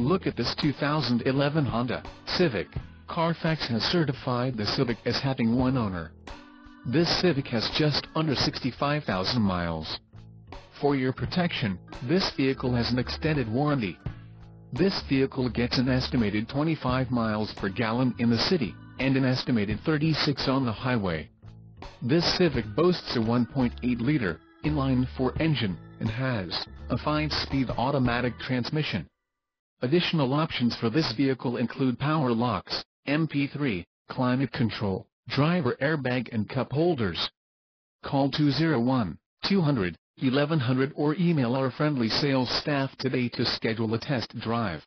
Look at this 2011 Honda Civic. Carfax has certified the Civic as having one owner. This Civic has just under 65,000 miles. For your protection, this vehicle has an extended warranty. This vehicle gets an estimated 25 miles per gallon in the city, and an estimated 36 on the highway. This Civic boasts a 1.8-liter, inline-four engine, and has a 5-speed automatic transmission. Additional options for this vehicle include power locks, MP3, climate control, driver airbag and cup holders. Call 201-200-1100 or email our friendly sales staff today to schedule a test drive.